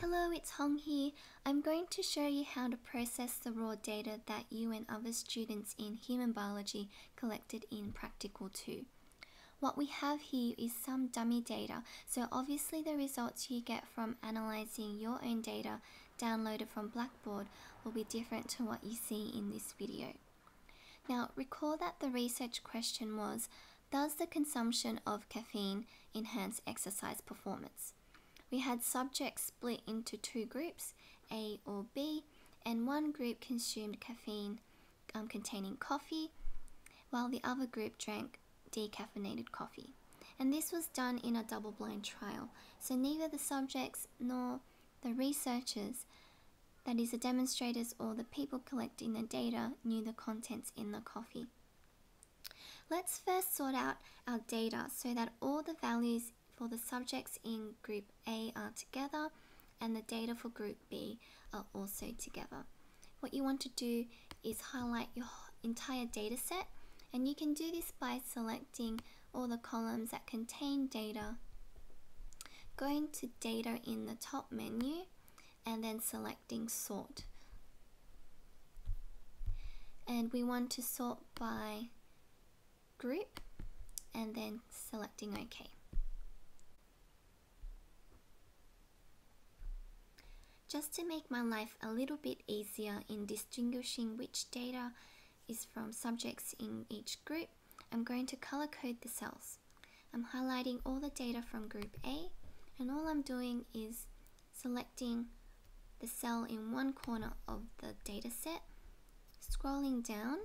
Hello, it's Hong here. I'm going to show you how to process the raw data that you and other students in human biology collected in Practical 2. What we have here is some dummy data, so obviously the results you get from analysing your own data downloaded from Blackboard will be different to what you see in this video. Now recall that the research question was, does the consumption of caffeine enhance exercise performance? We had subjects split into two groups, A or B, and one group consumed caffeine um, containing coffee, while the other group drank decaffeinated coffee. And this was done in a double blind trial, so neither the subjects nor the researchers, that is, the demonstrators or the people collecting the data, knew the contents in the coffee. Let's first sort out our data so that all the values for the subjects in group A are together and the data for group B are also together. What you want to do is highlight your entire data set and you can do this by selecting all the columns that contain data, going to data in the top menu and then selecting sort. And we want to sort by group and then selecting OK. Just to make my life a little bit easier in distinguishing which data is from subjects in each group, I'm going to color code the cells. I'm highlighting all the data from group A and all I'm doing is selecting the cell in one corner of the data set, scrolling down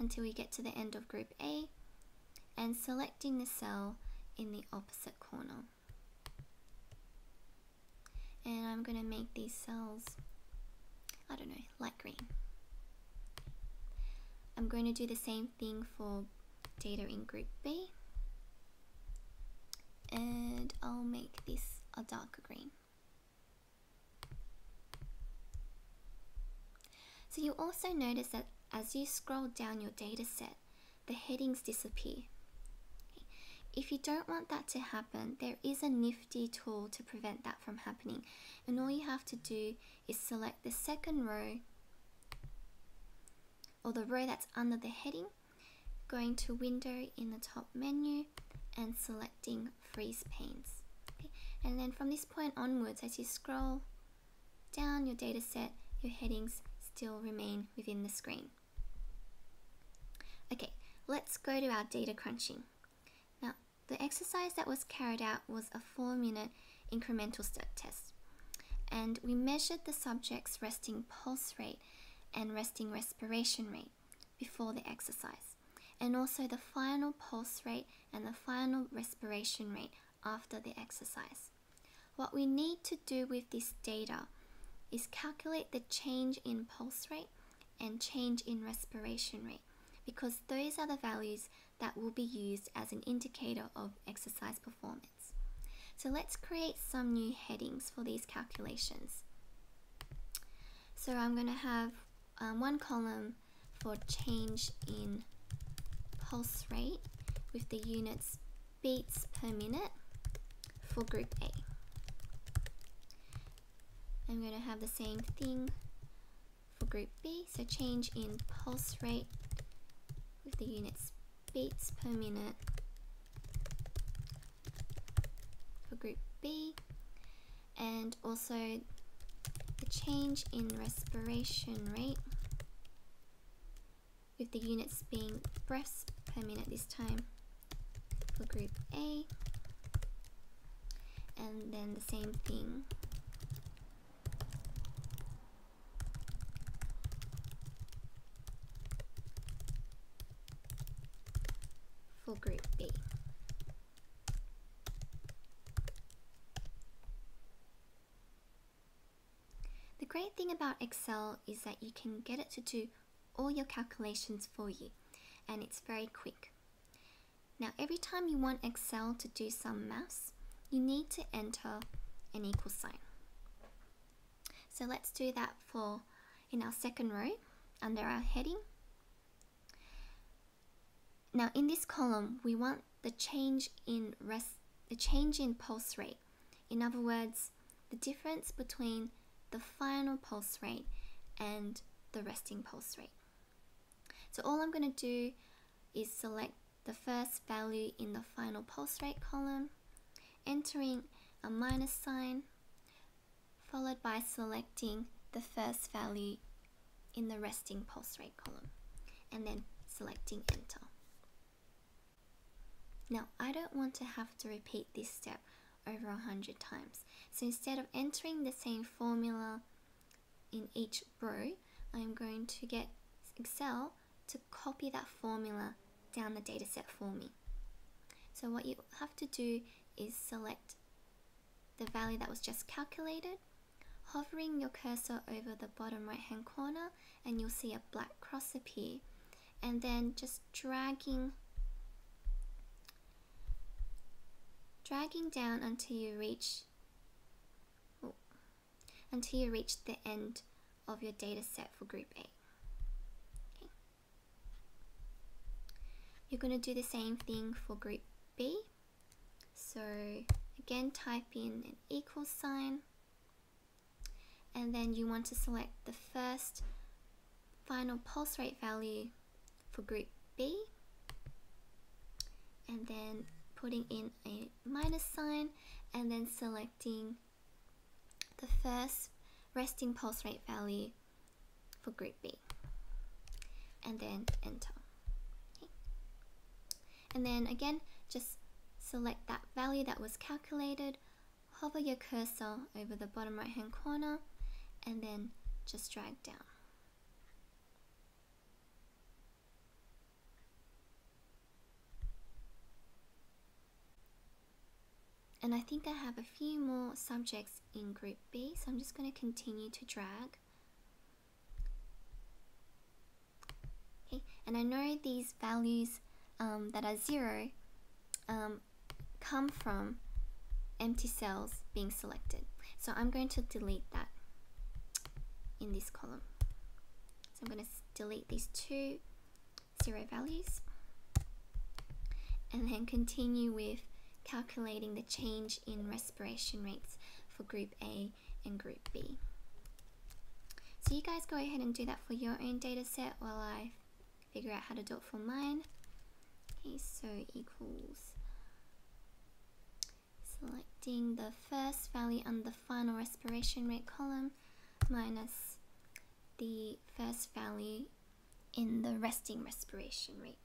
until we get to the end of group A and selecting the cell in the opposite corner and I'm going to make these cells, I don't know, light green. I'm going to do the same thing for data in group B and I'll make this a darker green. So you'll also notice that as you scroll down your data set, the headings disappear. If you don't want that to happen, there is a nifty tool to prevent that from happening. And all you have to do is select the second row or the row that's under the heading, going to window in the top menu and selecting freeze panes. Okay? And then from this point onwards, as you scroll down your data set, your headings still remain within the screen. Okay, let's go to our data crunching. The exercise that was carried out was a four minute incremental step test. And we measured the subject's resting pulse rate and resting respiration rate before the exercise, and also the final pulse rate and the final respiration rate after the exercise. What we need to do with this data is calculate the change in pulse rate and change in respiration rate because those are the values that will be used as an indicator of exercise performance. So let's create some new headings for these calculations. So I'm going to have um, one column for change in pulse rate with the units beats per minute for group A. I'm going to have the same thing for group B, so change in pulse rate with the units beats per minute. For group B and also the change in respiration rate with the units being breaths per minute this time for group A. And then the same thing group B. The great thing about Excel is that you can get it to do all your calculations for you and it's very quick. Now every time you want Excel to do some maths, you need to enter an equal sign. So let's do that for in our second row under our heading now in this column, we want the change in the change in pulse rate. In other words, the difference between the final pulse rate and the resting pulse rate. So all I'm going to do is select the first value in the final pulse rate column, entering a minus sign, followed by selecting the first value in the resting pulse rate column, and then selecting enter. Now I don't want to have to repeat this step over a hundred times. So instead of entering the same formula in each row, I'm going to get Excel to copy that formula down the dataset for me. So what you have to do is select the value that was just calculated, hovering your cursor over the bottom right hand corner and you'll see a black cross appear and then just dragging dragging down until you reach oh, until you reach the end of your data set for group A. You're going to do the same thing for group B. So again type in an equal sign and then you want to select the first final pulse rate value for group B and then putting in a minus sign and then selecting the first resting pulse rate value for group B. And then enter. Okay. and then again just select that value that was calculated. Hover your cursor over the bottom right hand corner and then just drag down And I think I have a few more subjects in group B, so I'm just going to continue to drag. Okay, and I know these values um, that are zero um, come from empty cells being selected. So I'm going to delete that in this column. So I'm going to delete these two zero values and then continue with calculating the change in respiration rates for group A and group B. So you guys go ahead and do that for your own data set while I figure out how to do it for mine. Okay, so equals selecting the first value on the final respiration rate column minus the first value in the resting respiration rate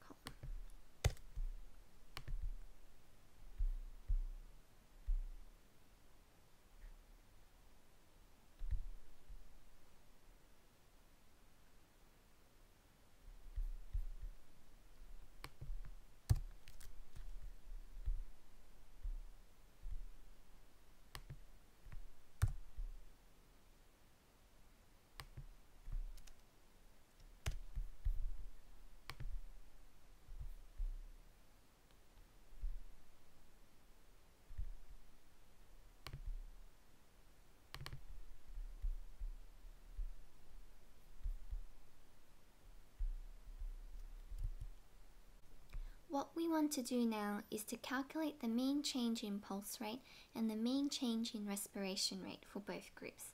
What we want to do now is to calculate the mean change in pulse rate and the mean change in respiration rate for both groups.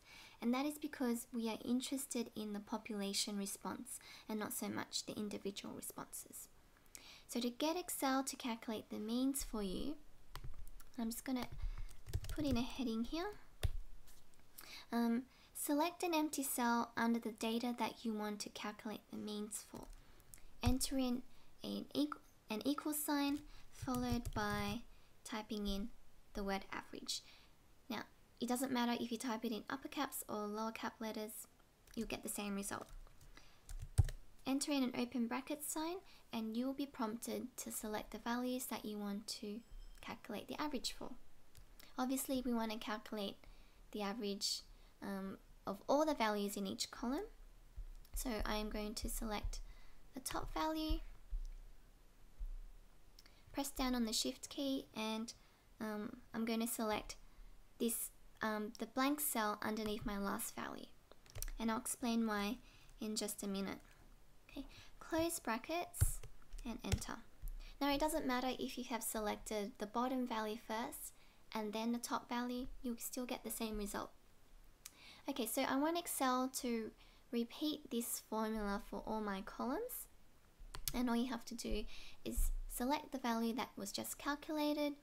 And that is because we are interested in the population response and not so much the individual responses. So to get Excel to calculate the means for you, I'm just going to put in a heading here. Um, select an empty cell under the data that you want to calculate the means for. Enter in an equal an equal sign followed by typing in the word average. Now, it doesn't matter if you type it in upper caps or lower cap letters, you'll get the same result. Enter in an open bracket sign and you will be prompted to select the values that you want to calculate the average for. Obviously, we want to calculate the average um, of all the values in each column. So I am going to select the top value press down on the shift key and um, I'm going to select this um, the blank cell underneath my last value and I'll explain why in just a minute okay close brackets and enter now it doesn't matter if you have selected the bottom value first and then the top value, you'll still get the same result. Okay, so I want Excel to repeat this formula for all my columns. And all you have to do is select the value that was just calculated,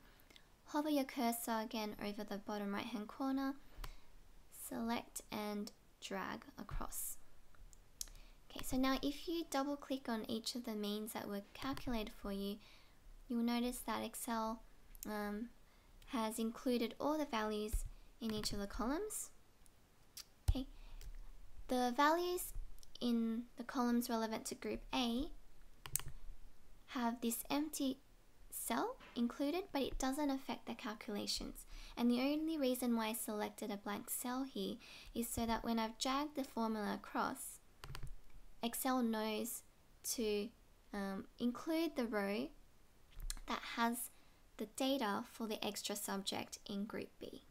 hover your cursor again over the bottom right hand corner, select and drag across. Okay, so now if you double click on each of the means that were calculated for you, you'll notice that Excel um, has included all the values in each of the columns. Okay, the values in the columns relevant to group A have this empty cell included, but it doesn't affect the calculations. And the only reason why I selected a blank cell here is so that when I've dragged the formula across, Excel knows to um, include the row that has the data for the extra subject in group B.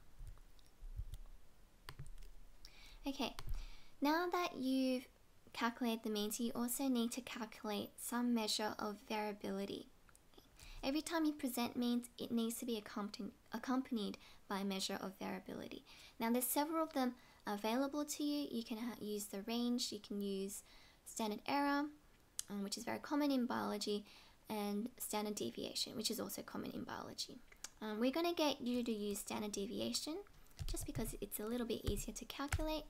Okay, now that you've calculated the means, you also need to calculate some measure of variability. Every time you present means, it needs to be accompanied by a measure of variability. Now there's several of them available to you. You can use the range, you can use standard error, um, which is very common in biology, and standard deviation, which is also common in biology. Um, we're going to get you to use standard deviation just because it's a little bit easier to calculate.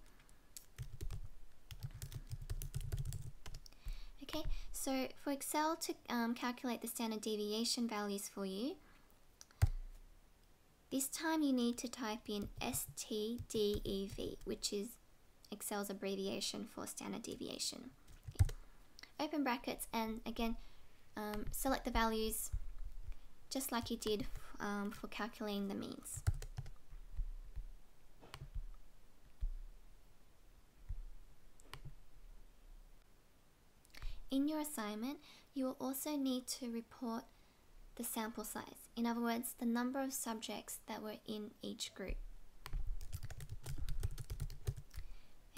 Okay, so for Excel to um, calculate the standard deviation values for you, this time you need to type in STDEV, which is Excel's abbreviation for standard deviation. Open brackets and again, um, select the values just like you did um, for calculating the means. In your assignment, you will also need to report the sample size. In other words, the number of subjects that were in each group.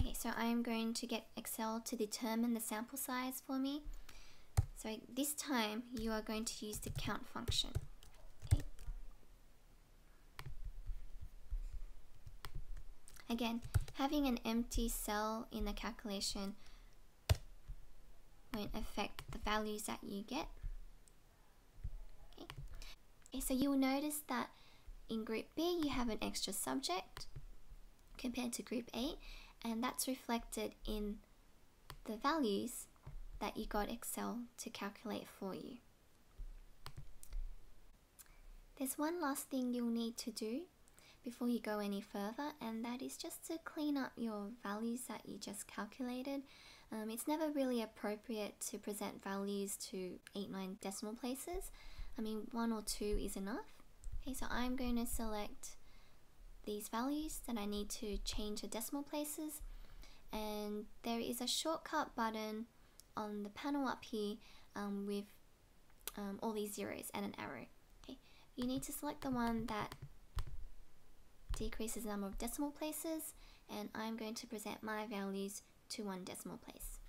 Okay, so I'm going to get Excel to determine the sample size for me. So this time you are going to use the count function. Again, having an empty cell in the calculation won't affect the values that you get. Okay. so you'll notice that in group B you have an extra subject compared to group A and that's reflected in the values that you got Excel to calculate for you. There's one last thing you'll need to do before you go any further and that is just to clean up your values that you just calculated. Um, it's never really appropriate to present values to 8, 9 decimal places. I mean one or two is enough. Okay, so I'm going to select these values that I need to change the decimal places and there is a shortcut button on the panel up here um, with um, all these zeros and an arrow. Okay, you need to select the one that decreases the number of decimal places and I'm going to present my values to one decimal place.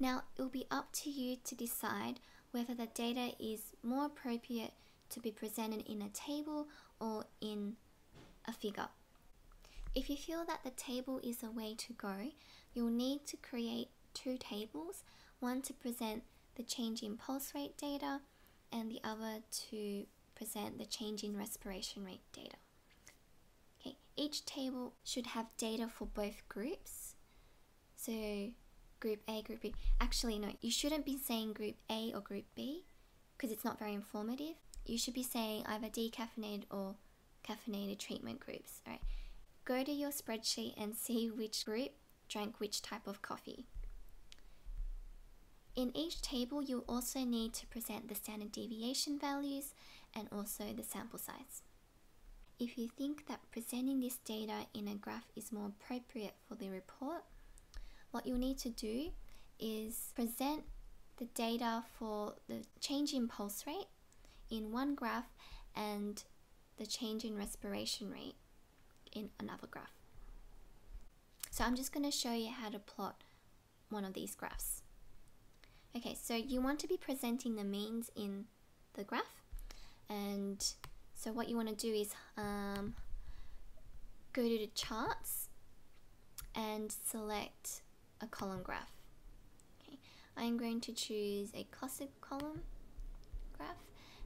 Now it will be up to you to decide whether the data is more appropriate to be presented in a table or in a figure. If you feel that the table is the way to go, you'll need to create two tables, one to present the change in pulse rate data and the other to present the change in respiration rate data. Each table should have data for both groups. So group A, group B. Actually, no, you shouldn't be saying group A or group B because it's not very informative. You should be saying either decaffeinated or caffeinated treatment groups. Right. Go to your spreadsheet and see which group drank which type of coffee. In each table, you'll also need to present the standard deviation values and also the sample size. If you think that presenting this data in a graph is more appropriate for the report, what you'll need to do is present the data for the change in pulse rate in one graph and the change in respiration rate in another graph. So I'm just going to show you how to plot one of these graphs. Okay, so you want to be presenting the means in the graph and so what you want to do is um, go to the charts and select a column graph. Okay. I'm going to choose a classic column graph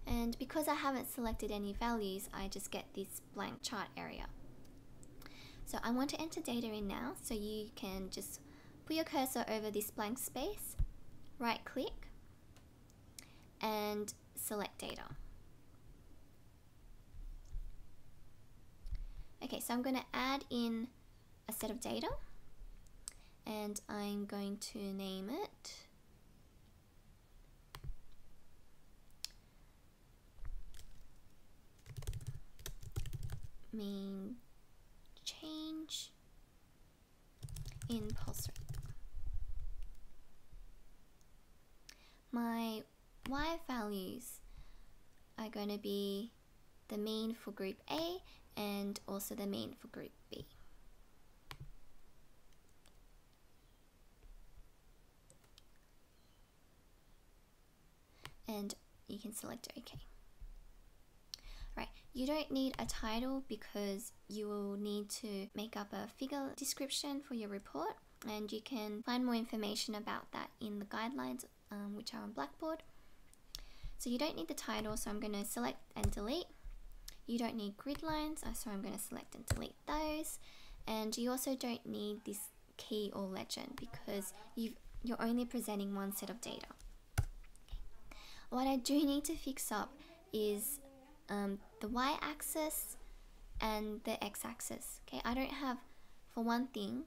and because I haven't selected any values I just get this blank chart area. So I want to enter data in now so you can just put your cursor over this blank space, right click and select data. Okay, so I'm going to add in a set of data and I'm going to name it mean change in pulse rate. My y values are going to be the mean for group A and also the mean for group B. And you can select OK. Right, you don't need a title because you will need to make up a figure description for your report and you can find more information about that in the guidelines um, which are on Blackboard. So you don't need the title so I'm going to select and delete you don't need grid lines, uh, so I'm going to select and delete those. And you also don't need this key or legend because you you're only presenting one set of data. What I do need to fix up is um, the y-axis and the x-axis. Okay, I don't have, for one thing,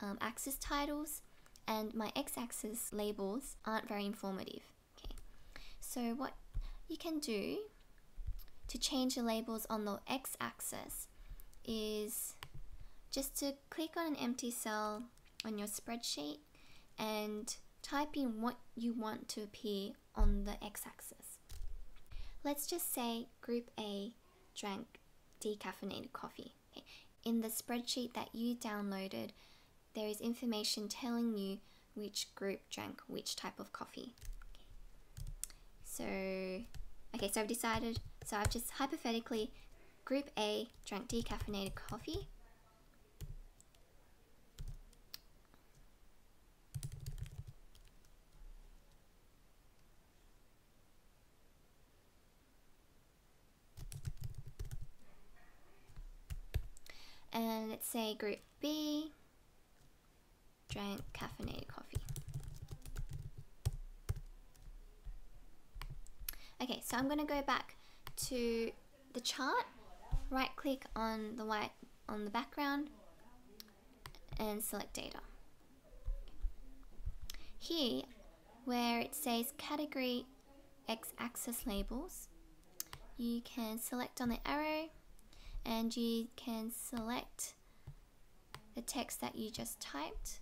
um, axis titles and my x-axis labels aren't very informative. Okay, so what you can do to change the labels on the x-axis is just to click on an empty cell on your spreadsheet and type in what you want to appear on the x-axis. Let's just say group A drank decaffeinated coffee. In the spreadsheet that you downloaded, there is information telling you which group drank which type of coffee. So, okay, so I've decided so I've just hypothetically, group A drank decaffeinated coffee. And let's say group B drank caffeinated coffee. Okay, so I'm going to go back to the chart, right click on the white on the background and select data. Here, where it says category x-axis labels, you can select on the arrow and you can select the text that you just typed.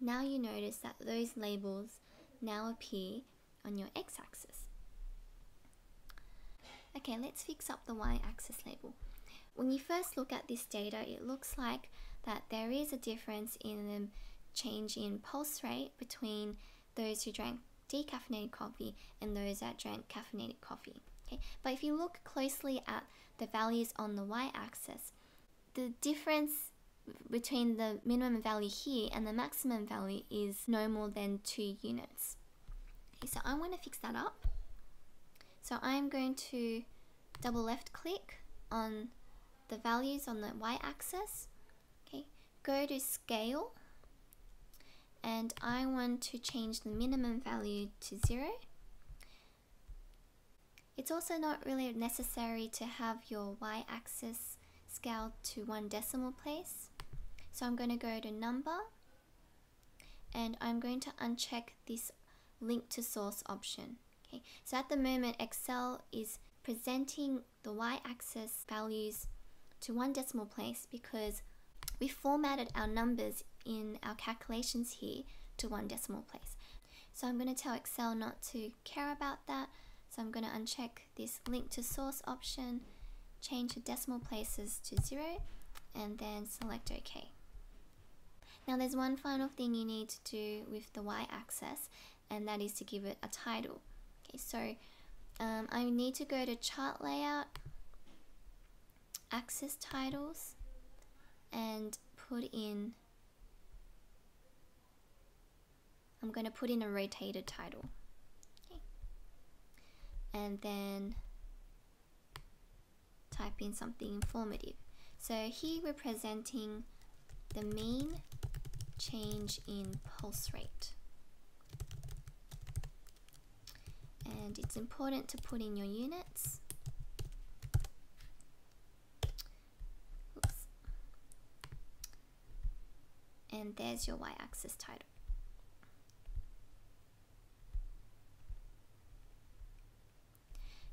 Now you notice that those labels now appear on your x-axis. Okay, let's fix up the y-axis label. When you first look at this data, it looks like that there is a difference in the change in pulse rate between those who drank decaffeinated coffee and those that drank caffeinated coffee. Okay, but if you look closely at the values on the y-axis, the difference between the minimum value here and the maximum value is no more than 2 units. Okay, so I want to fix that up. So I'm going to double left click on the values on the y-axis. Okay, go to scale and I want to change the minimum value to zero. It's also not really necessary to have your y-axis scaled to one decimal place. So I'm going to go to number and I'm going to uncheck this link to source option. Okay, so at the moment Excel is presenting the y-axis values to one decimal place because we formatted our numbers in our calculations here to one decimal place. So I'm going to tell Excel not to care about that. So I'm going to uncheck this link to source option, change the decimal places to zero, and then select OK. Now there's one final thing you need to do with the y-axis, and that is to give it a title. Okay, so um, I need to go to chart layout, axis titles, and put in, I'm going to put in a rotated title. And then type in something informative. So here we're presenting the mean change in pulse rate. And it's important to put in your units. Oops. And there's your y-axis title.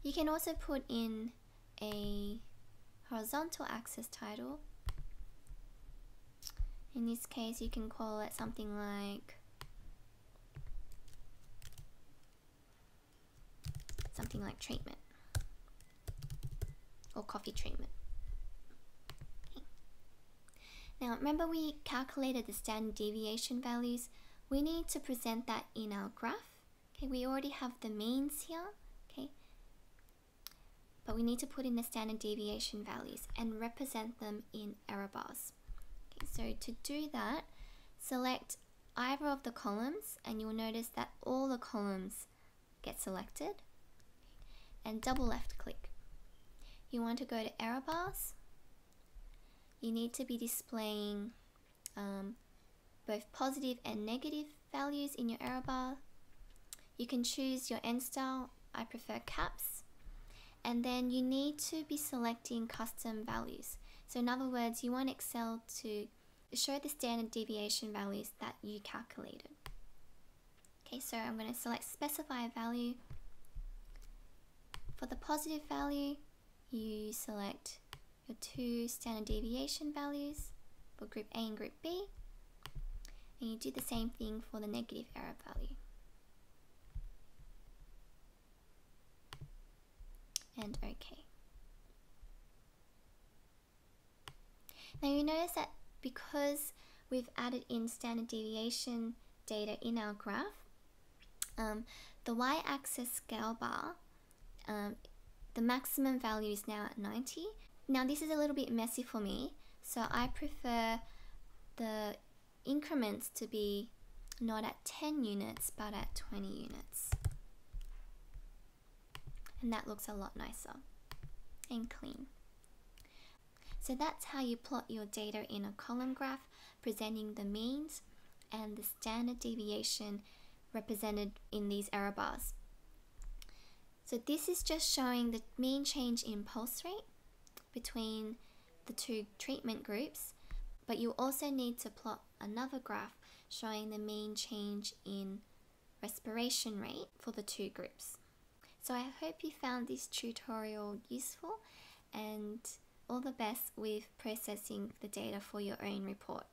You can also put in a horizontal axis title. In this case, you can call it something like something like treatment or coffee treatment. Okay. Now, remember we calculated the standard deviation values. We need to present that in our graph. Okay, we already have the means here okay? but we need to put in the standard deviation values and represent them in error bars. Okay, so to do that, select either of the columns and you'll notice that all the columns get selected and double left click. You want to go to error bars. You need to be displaying um, both positive and negative values in your error bar. You can choose your end style. I prefer caps and then you need to be selecting custom values. So in other words, you want Excel to show the standard deviation values that you calculated. Okay, so I'm going to select specify a value. For the positive value, you select your two standard deviation values for group A and group B. And you do the same thing for the negative error value. and OK. Now you notice that because we've added in standard deviation data in our graph, um, the y-axis scale bar, um, the maximum value is now at 90. Now this is a little bit messy for me, so I prefer the increments to be not at 10 units, but at 20 units and that looks a lot nicer and clean. So that's how you plot your data in a column graph presenting the means and the standard deviation represented in these error bars. So this is just showing the mean change in pulse rate between the two treatment groups, but you also need to plot another graph showing the mean change in respiration rate for the two groups. So I hope you found this tutorial useful and all the best with processing the data for your own report.